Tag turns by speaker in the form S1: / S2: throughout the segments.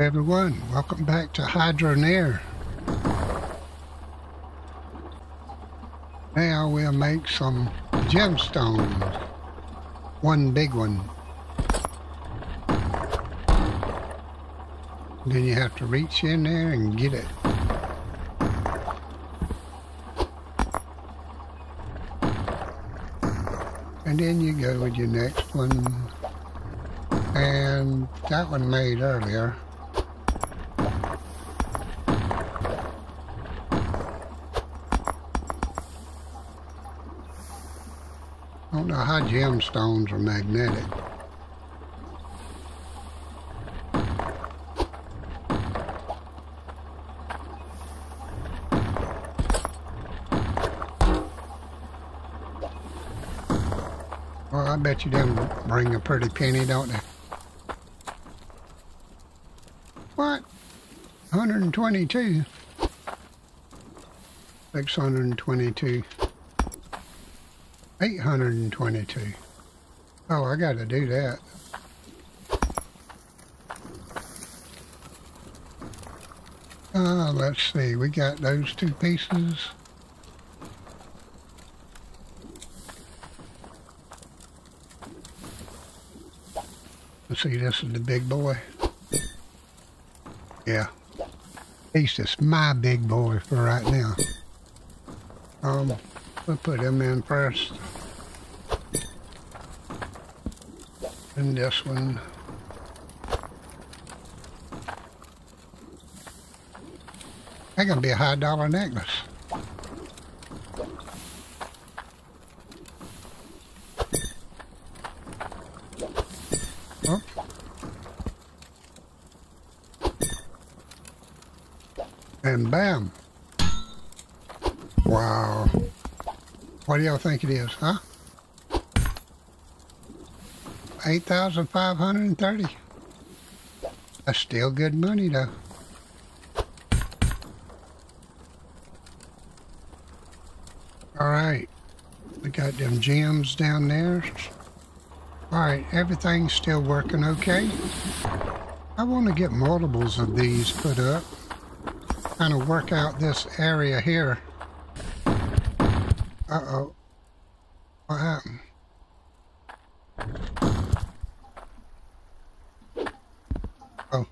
S1: everyone, welcome back to Hydroneer. Now we'll make some gemstones. One big one. Then you have to reach in there and get it. And then you go with your next one. And that one made earlier. How gemstones are magnetic. Well, I bet you them bring a pretty penny, don't they? What? 122. 622. 822. Oh, I got to do that. Uh, let's see. We got those two pieces. Let's see, this is the big boy. Yeah. He's just my big boy for right now. Um, we'll put him in first. This one. That's gonna be a high dollar necklace. Oh. And bam. Wow. What do y'all think it is, huh? 8,530. That's still good money though. Alright. We got them gems down there. Alright, everything's still working okay. I want to get multiples of these put up. Kind of work out this area here. Uh-oh. What happened? Oh.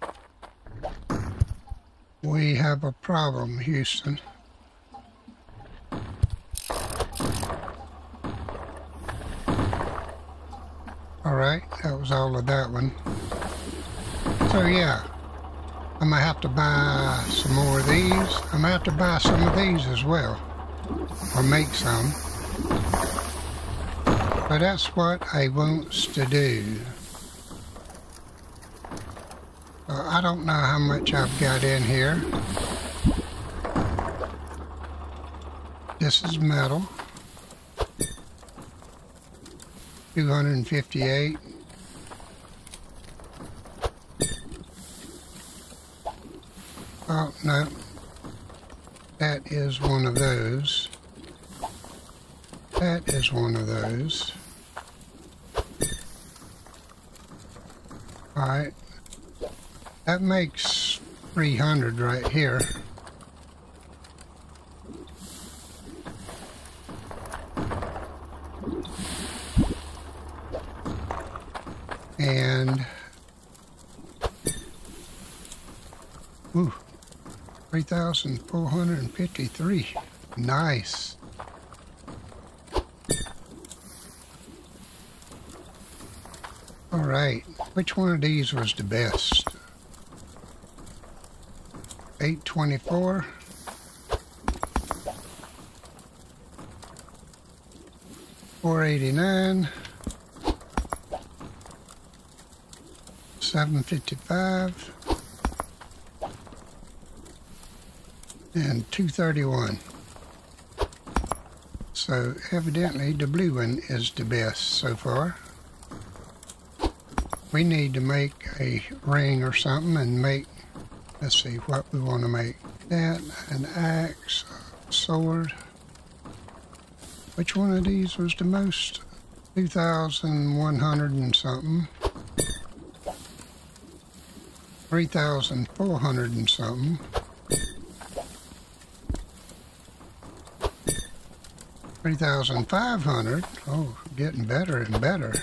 S1: We have a problem, Houston. Alright, that was all of that one. So yeah, I'm gonna have to buy some more of these. I'm gonna have to buy some of these as well. Or make some. But that's what I wants to do. Uh, I don't know how much I've got in here. This is metal. 258. Oh, no. That is one of those. That is one of those. Alright. That makes 300 right here. And ooh, 3,453. Nice. All right, which one of these was the best? 824. Four eighty nine, seven fifty five, and two thirty one. So evidently the blue one is the best so far. We need to make a ring or something and make let's see what we want to make. That, an axe, sword. Which one of these was the most? 2,100 and something. 3,400 and something. 3,500. Oh, getting better and better.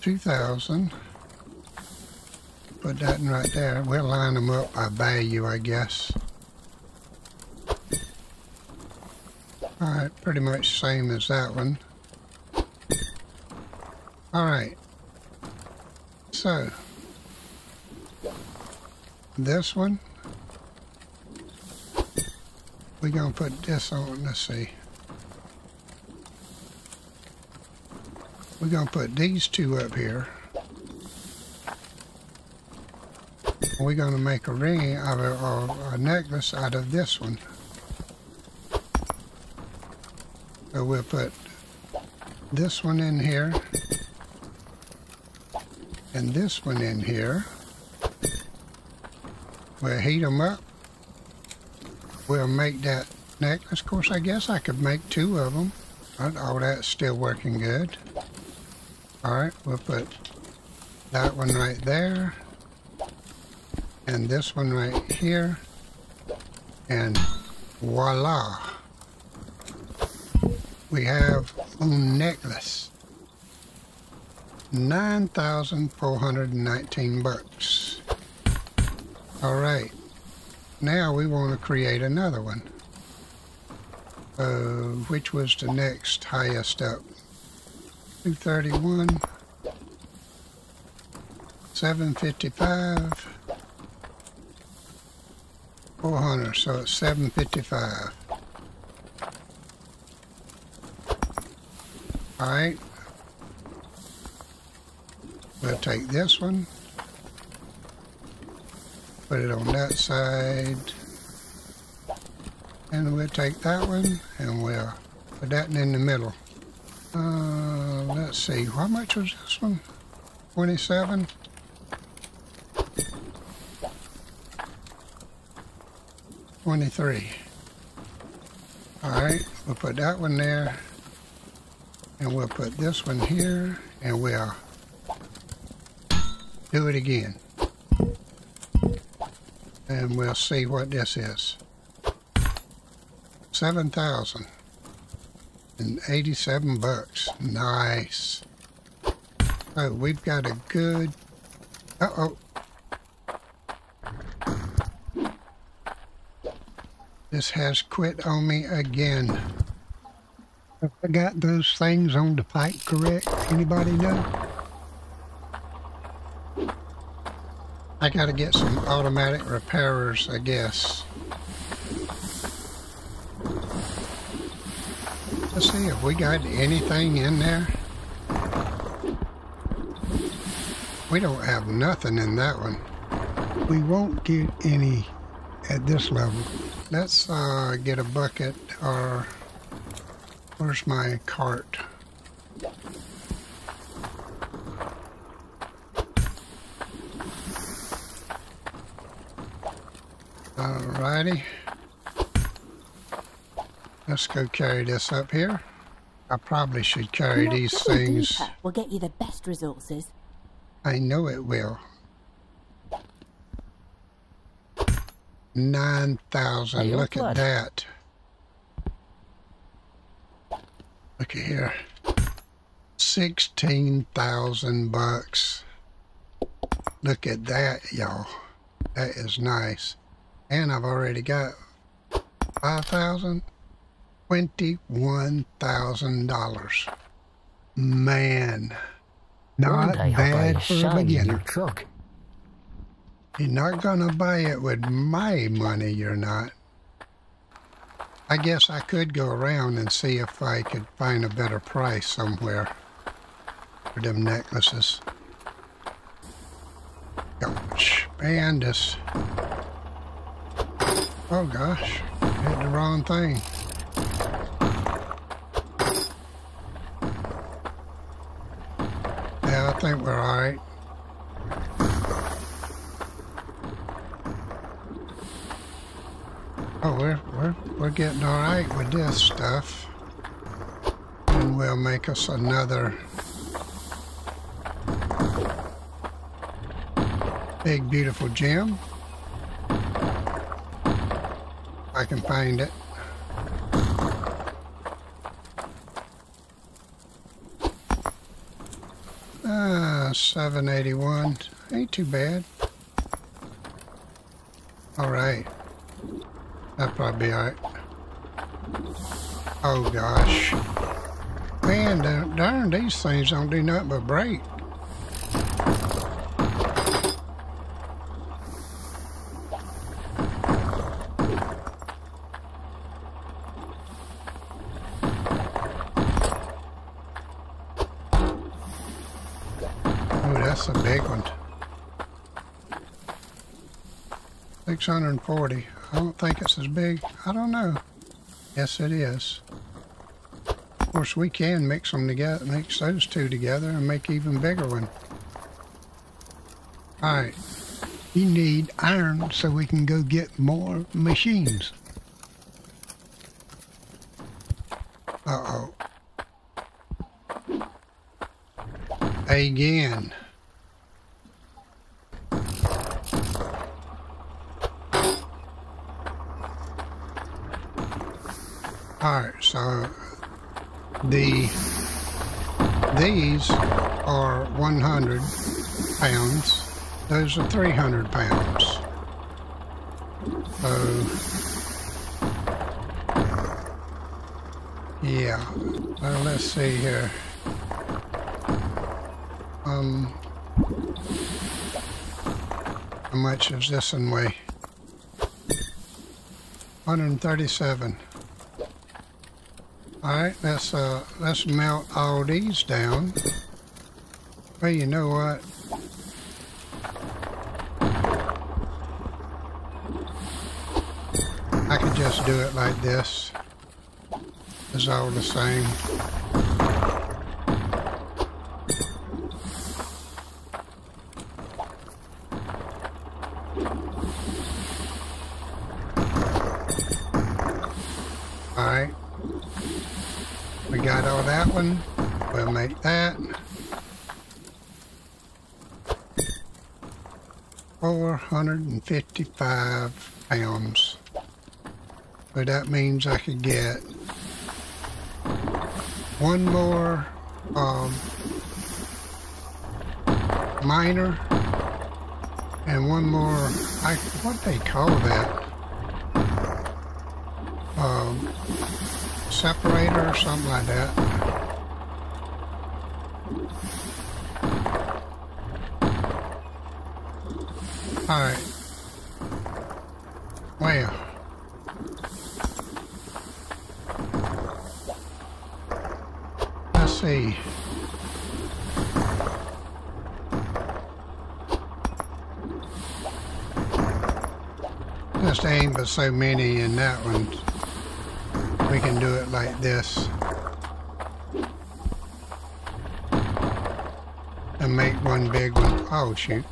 S1: Two thousand. Put that in right there. We'll line them up by value, I guess. Alright, pretty much same as that one. Alright. So, this one, we're going to put this on, let's see. We're going to put these two up here. We're going to make a ring out of a, or a necklace out of this one. So we'll put this one in here and this one in here. We'll heat them up. We'll make that necklace. Of course, I guess I could make two of them. All that's still working good. Alright, we'll put that one right there. And this one right here. And voila we have a necklace. 9,419 bucks. All right. Now we want to create another one. Uh, which was the next highest up? 231. 755. 400, so it's 755. Alright. We'll take this one. Put it on that side. And we'll take that one and we'll put that one in the middle. Uh, let's see, how much was this one? 27? Twenty-three. All right, we'll put that one there. And we'll put this one here and we'll do it again. And we'll see what this is. 7,087 bucks. Nice. Oh, we've got a good... Uh-oh. This has quit on me again. I got those things on the pipe correct? Anybody know? I gotta get some automatic repairers, I guess. Let's see if we got anything in there. We don't have nothing in that one. We won't get any at this level. Let's uh, get a bucket or Where's my cart? Alrighty. Let's go carry this up here. I probably should carry Not these things.
S2: we will get you the best resources.
S1: I know it will. 9,000. Look at that. Look at here. 16,000 bucks. Look at that, y'all. That is nice. And I've already got 5,000, $21,000. Man, not bad for a beginner. Truck. You're not gonna buy it with my money, you're not. I guess I could go around and see if I could find a better price somewhere for them necklaces. Gosh, man, this... Oh gosh, hit the wrong thing. Yeah, I think we're all right. Oh, we're, we're, we're getting all right with this stuff. And we'll make us another big, beautiful gem. I can find it. Ah, 781. Ain't too bad. Alright. That'll probably be alright. Oh gosh. Man, darn, these things don't do nothing but break. Oh, that's a big one. 640. I don't think it's as big. I don't know. Yes, it is. Of course, we can mix them together, mix those two together and make even bigger one. Alright. You need iron so we can go get more machines. Uh-oh. Again. Alright, so the these are 100 pounds. Those are 300 pounds. So yeah. Well, let's see here. Um, how much is this one weigh? 137. Alright, let's uh let's melt all these down. Well you know what? I could just do it like this. It's all the same. Alright. We got all that We'll make that. Four hundred and fifty-five pounds. So that means I could get one more um, miner and one more, I, what they call that? Um, separator or something like that. Alright. Well. Let's see. Just aim for so many in that one. We can do it like this. And make one big one. Oh, shoot.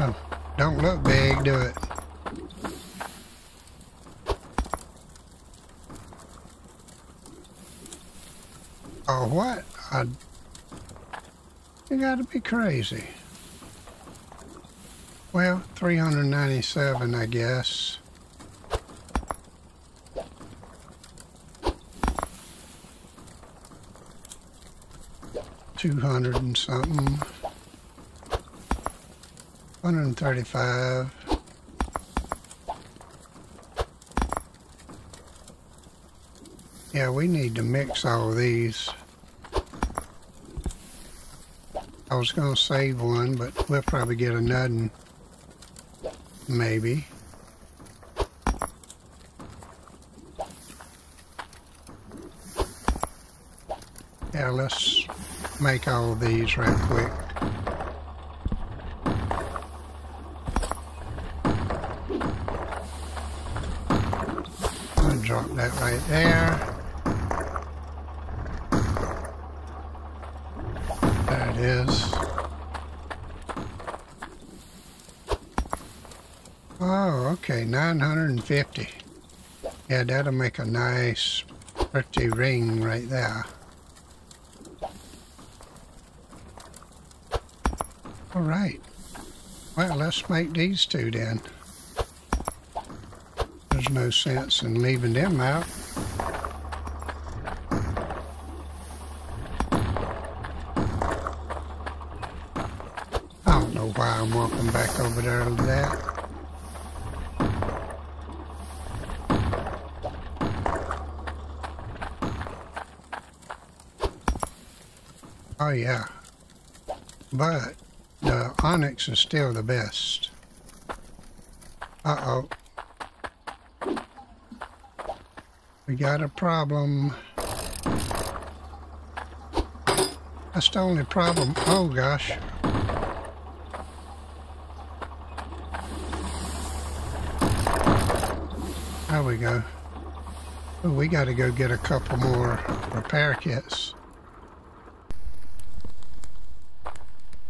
S1: Oh, don't look big, do it. Oh, what? I, you gotta be crazy. Well, 397, I guess. Two hundred and something. Hundred and thirty-five. Yeah, we need to mix all these. I was going to save one, but we'll probably get another Maybe. Yeah, let's make all these right quick. Drop that right there. 150. Yeah, that'll make a nice, pretty ring right there. All right. Well, let's make these two then. There's no sense in leaving them out. I don't know why I'm walking back over there like that. Oh yeah. But the Onyx is still the best. Uh-oh. We got a problem. That's the only problem. Oh gosh. There we go. We got to go get a couple more repair kits.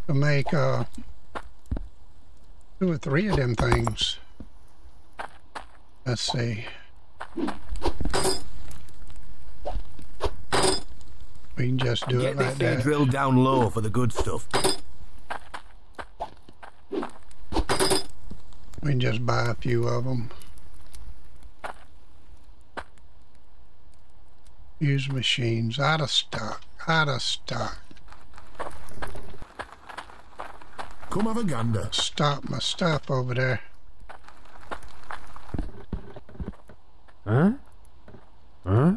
S1: To make uh, two or three of them things. Let's see. We can just do
S3: Get
S1: it like that.
S3: drilled down low for the good stuff.
S1: We can just buy a few of them. Use machines. Out of stock. Out of stock.
S3: Come have a gander.
S1: Stop my stuff over there.
S3: Huh? Huh?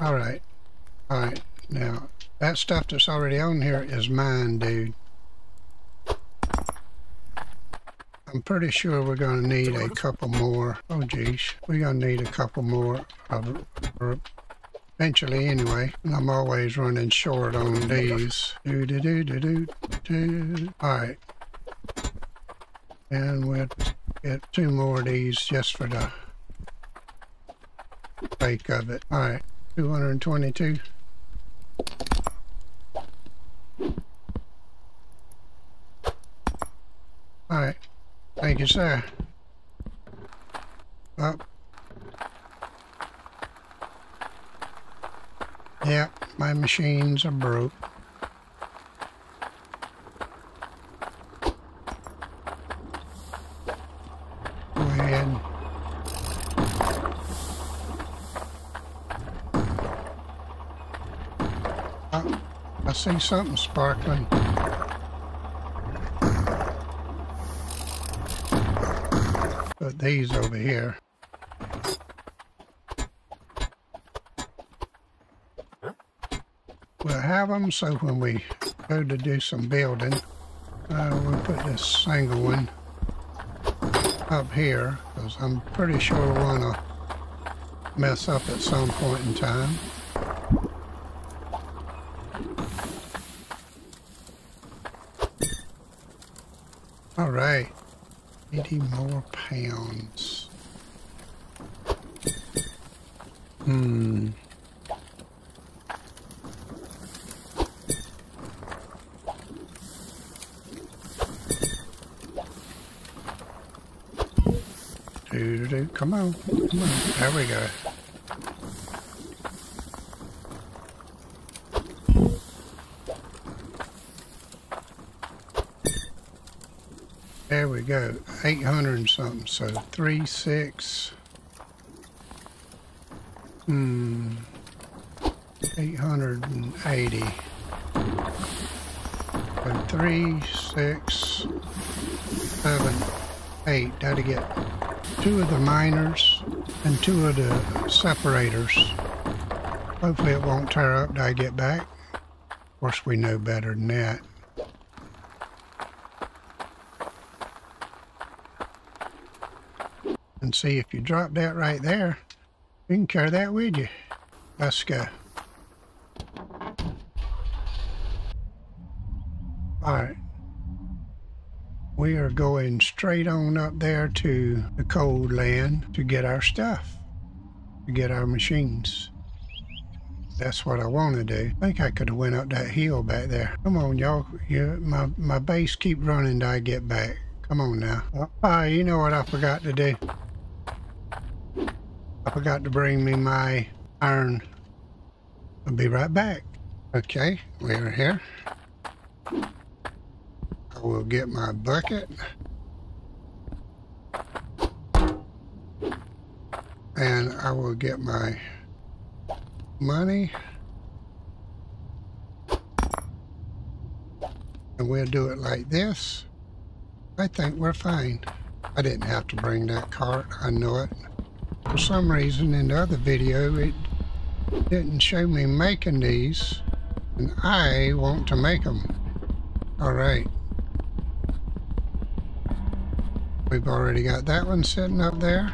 S1: All right. All right. Now, that stuff that's already on here is mine, dude. I'm pretty sure we're going to need a couple more. Oh, geez. We're going to need a couple more of or eventually anyway. And I'm always running short on these. Do, do, do, do, do, do. All right. And we'll get two more of these just for the sake of it. All right. 222. All right. Thank you, sir. Up. Yeah, my machines are broke. Go ahead. Oh, I see something sparkling. Put these over here. We'll have them so when we go to do some building, uh, we'll put this single one up here because I'm pretty sure we'll want to mess up at some point in time. All right. 80 more pounds. Hmm. Do, do, do. Come on. Come on. There we go. There we go. 800 and something. So 3, 6. Hmm. 880. So 3, 6, 7, 8. That'll get two of the miners and two of the separators. Hopefully it won't tear up till I get back. Of course, we know better than that. and see if you drop that right there, you can carry that with you. Let's go. Alright. We are going straight on up there to the cold land to get our stuff, to get our machines. That's what I want to do. I think I could have went up that hill back there. Come on, y'all. My, my base keep running till I get back. Come on now. Ah, you know what I forgot to do. I forgot to bring me my iron. I'll be right back. Okay, we're here. I will get my bucket. And I will get my money. And we'll do it like this. I think we're fine. I didn't have to bring that cart. I know it. For some reason in the other video it didn't show me making these. And I want to make them. Alright. We've already got that one sitting up there.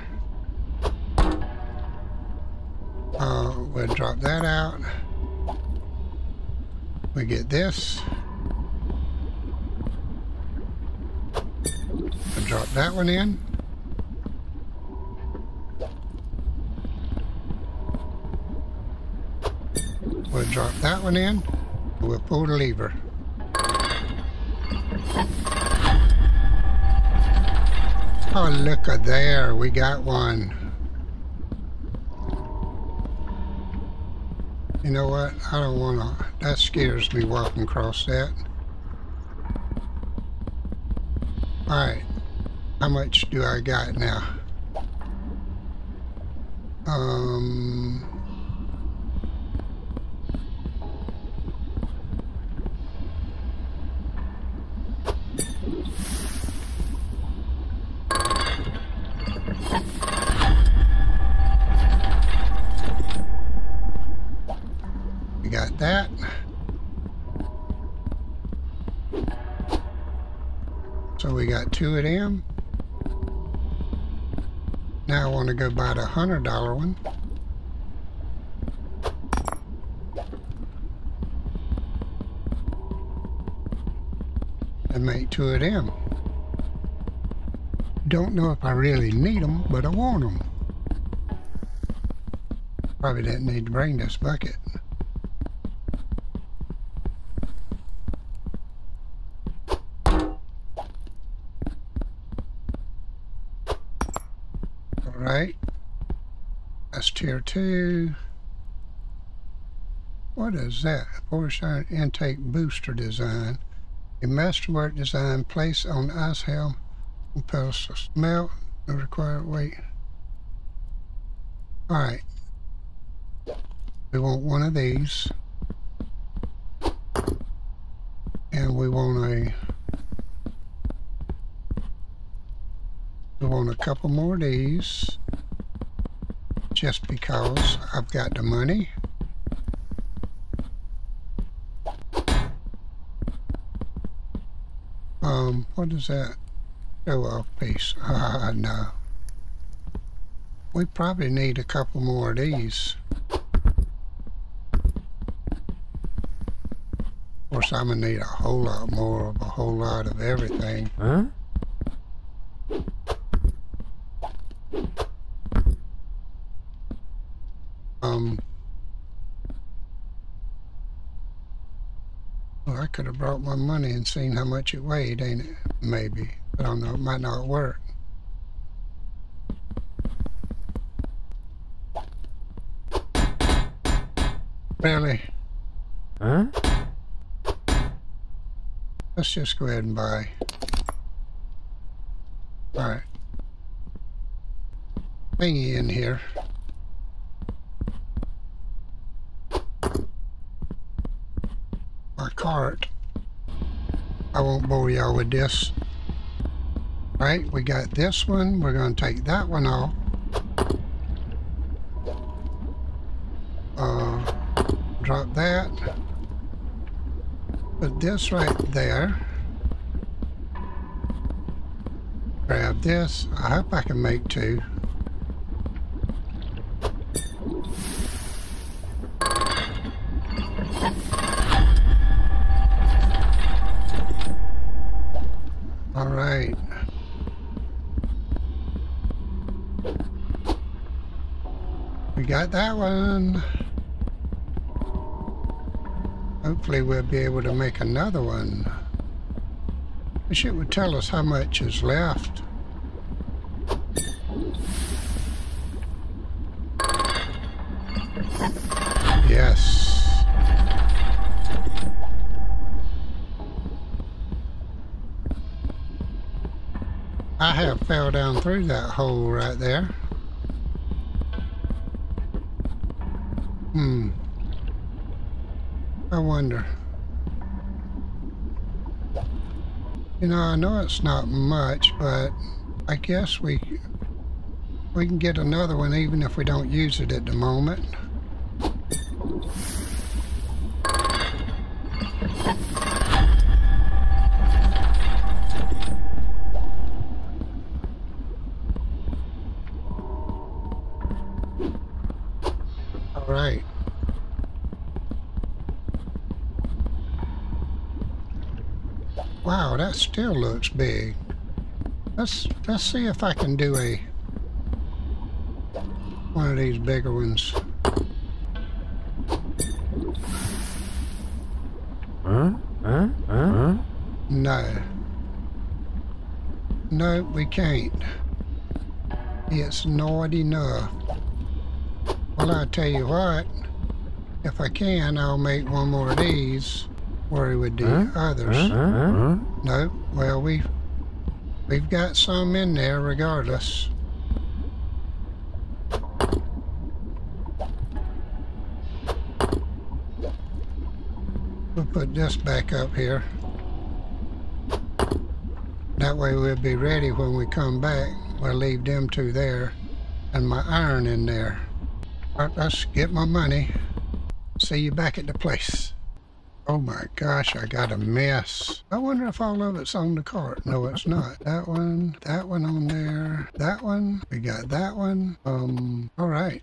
S1: Uh, we'll drop that out. We get this. We'll drop that one in. We'll drop that one in. We'll pull the lever. Oh, look at there. We got one. You know what? I don't want to. That scares me walking across that. Alright. How much do I got now? Um... We got that. So we got two of them. Now I want to go buy the hundred dollar one. And make two of them. Don't know if I really need them, but I want them. Probably didn't need to bring this bucket. Alright. That's tier two. What is that? Force iron intake booster design. A masterwork design placed on ice helm compels to smelt the required weight. Alright. We want one of these. And we want a we want a couple more of these just because I've got the money. Um, what is that? Show off piece. Ah, no. We probably need a couple more of these. Of course, I'm gonna need a whole lot more of a whole lot of everything.
S3: Huh?
S1: Um, well, I could have brought my money and seen how much it weighed, ain't it? Maybe. But I don't know. It might not work. Really?
S3: Huh?
S1: Let's just go ahead and buy. Alright. Thingy in here. My cart. I won't bore y'all with this. Right, we got this one. We're going to take that one off. Uh, drop that. Put this right there. Grab this. I hope I can make two. All right. We got that one. Hopefully we'll be able to make another one. Wish it would tell us how much is left. Yes. I have fell down through that hole right there. Hmm. I wonder. You know, I know it's not much, but I guess we we can get another one even if we don't use it at the moment. All right. Wow, that still looks big. Let's let's see if I can do a one of these bigger ones.
S3: Huh? Huh? Huh?
S1: No. No, we can't. It's not enough. Well, I tell you what, if I can, I'll make one more of these where with the
S3: Huh?
S1: others.
S3: Huh?
S1: No, well, we've we've got some in there regardless. We'll put this back up here. That way we'll be ready when we come back. We'll leave them two there and my iron in there. All right, let's get my money. See you back at the place. Oh my gosh, I got a mess. I wonder if all of it's on the cart. No, it's not. That one, that one on there, that one, we got that one. Um, all right.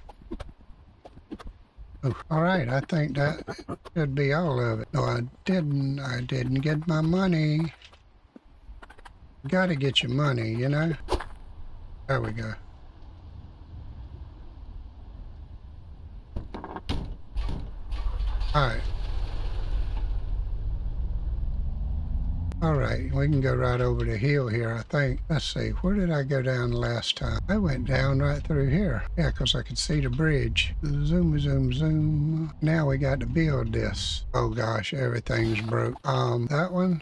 S1: Oh, all right, I think that should be all of it. No, I didn't. I didn't get my money. Gotta get your money, you know? There we go. All right. All right, we can go right over the hill here, I think. Let's see, where did I go down last time? I went down right through here. Yeah, 'cause I could see the bridge. Zoom, zoom, zoom. Now we got to build this. Oh gosh, everything's broke. Um, that one.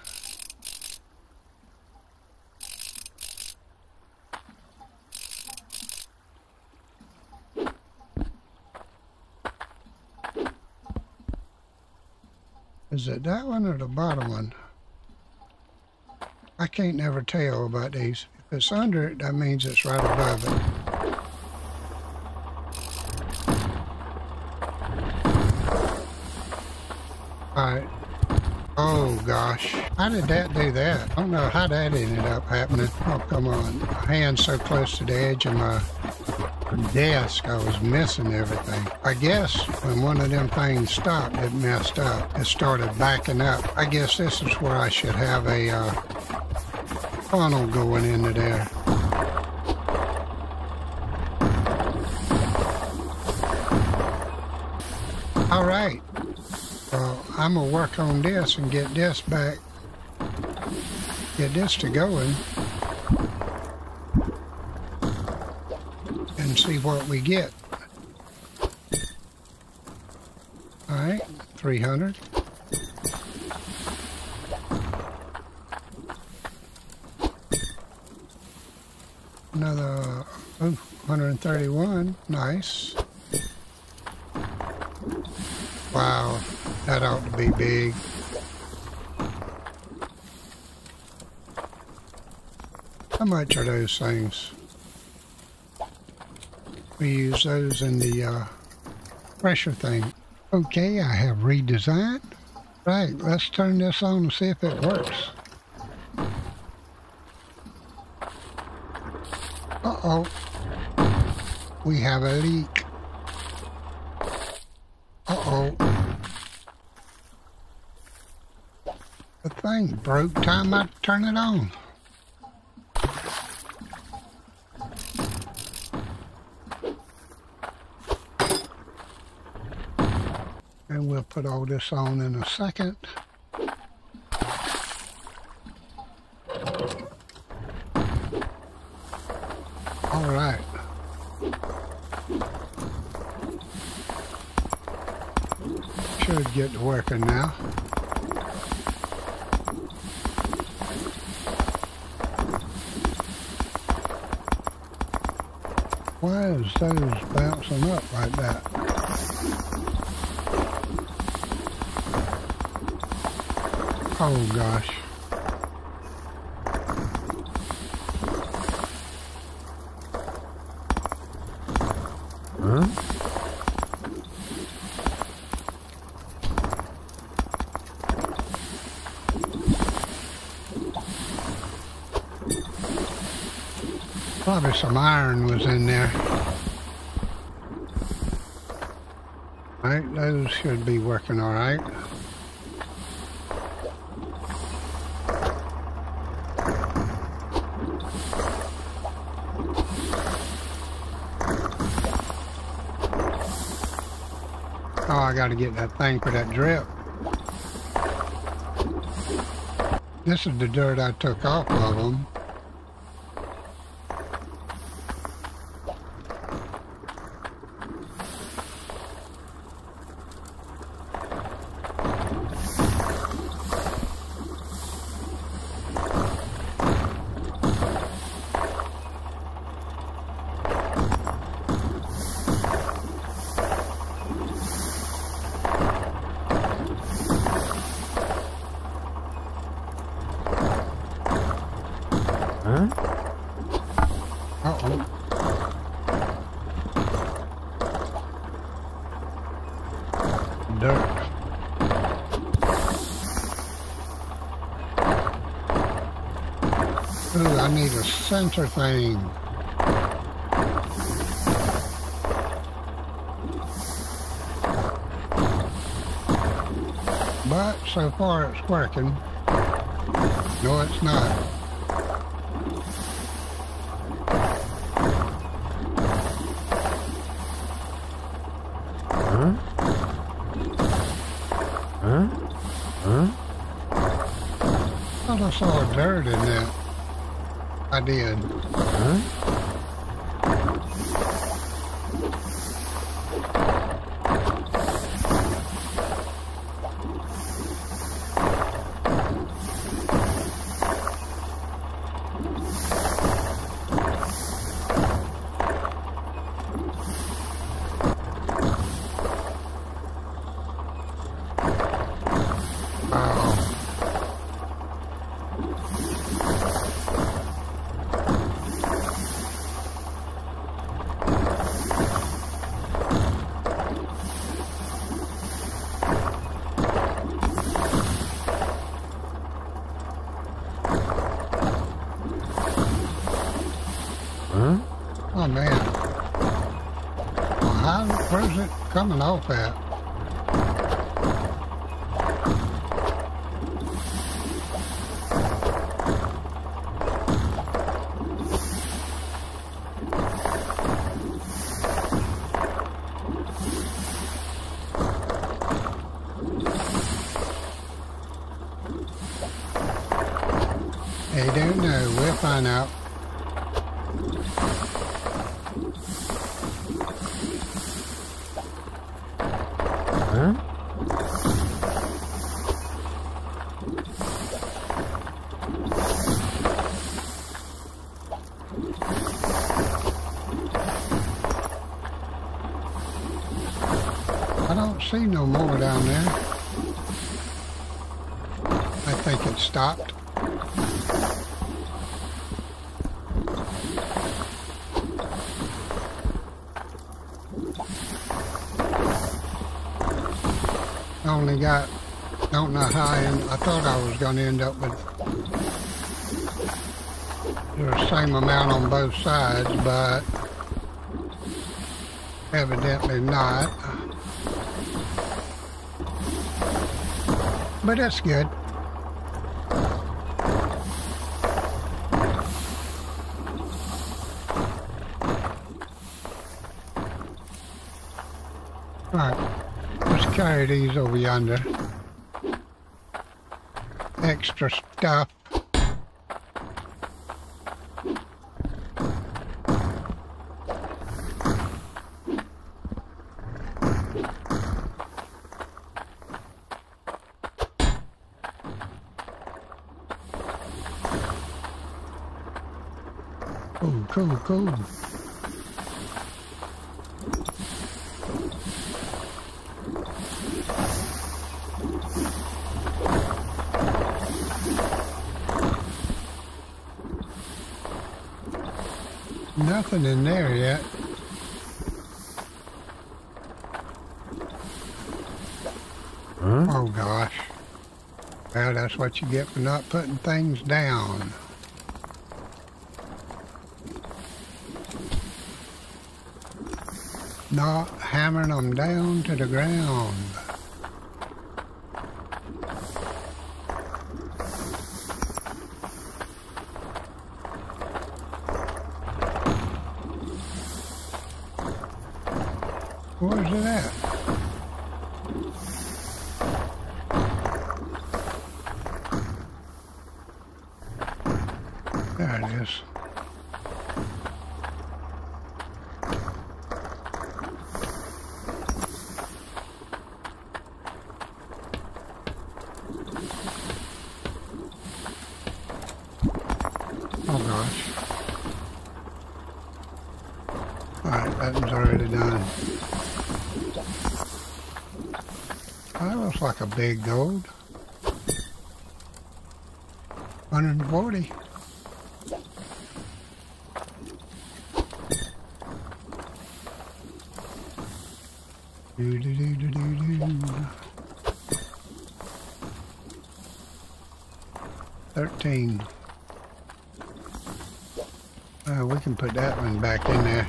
S1: Is it that one or the bottom one? I can't never tell about these. If it's under it, that means it's right above it. Alright. Oh gosh. How did that do that? I don't know how that ended up happening. Oh come on. My hand's so close to the edge of my desk, I was missing everything. I guess when one of them things stopped, it messed up. It started backing up. I guess this is where I should have a uh, funnel going into there. All right. Well, I'm gonna work on this and get this back. Get this to going. And see what we get. All right, 300. Another oh, 131. Nice. Wow, that ought to be big. How much are those things? We use those in the uh, pressure thing. Okay, I have redesigned. Right, let's turn this on and see if it works. Uh-oh. We have a leak. Uh-oh. The thing broke time I turn it on. And we'll put all this on in a second. working now. Why is those bouncing up like that? Oh gosh. Some iron was in there. Right, those should be working all right. Oh, I gotta get that thing for that drip. This is the dirt I took off of them.
S3: Huh?
S1: Uh-oh. Dirt. Ooh, I need a sensor thing. But so far it's working. No, it's not.
S3: Huh? Huh? Huh?
S1: I thought I saw dirt in that. I coming off? They don't know. We'll find out.
S3: Huh?
S1: I don't see no more down there. I think it stopped. I only got, don't know how, and I thought I was going to end up with the same amount on both sides, but evidently not. But that's good. Alright, let's carry these over yonder. Extra stuff. go, go. Nothing in there yet.
S3: Huh?
S1: Oh gosh. Well, that's what you get for not putting things down. Not hammering them down to the ground. Where's it at? There it is. Oh gosh. Alright, that one's already done. That like a big gold. 140. Do, do, do, do, do, do. Thirteen. Uh, we can put that one back in there.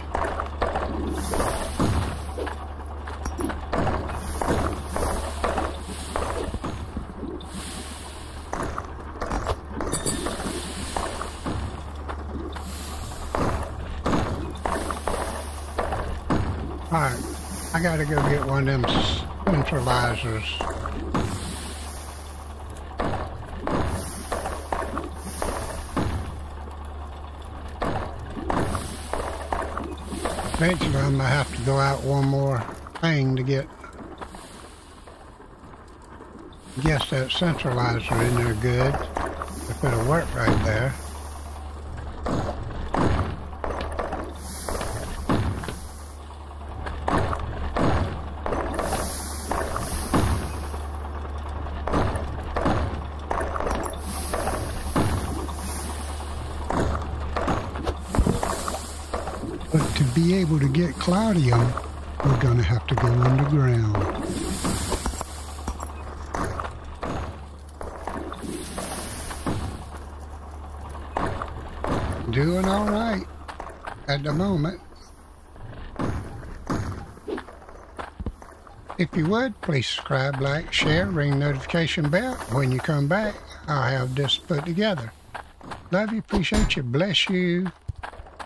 S1: Alright, I gotta go get one of them centralizers. Eventually I'm gonna have to go out one more thing to get guess that centralizer in there good. If it'll work right there. But to be able to get Claudium, we're gonna have to go underground. Doing all right at the moment. If you would, please subscribe, like, share, ring notification bell. When you come back, I'll have this put together. Love you, appreciate you, bless you,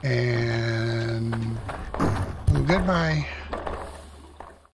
S1: and goodbye.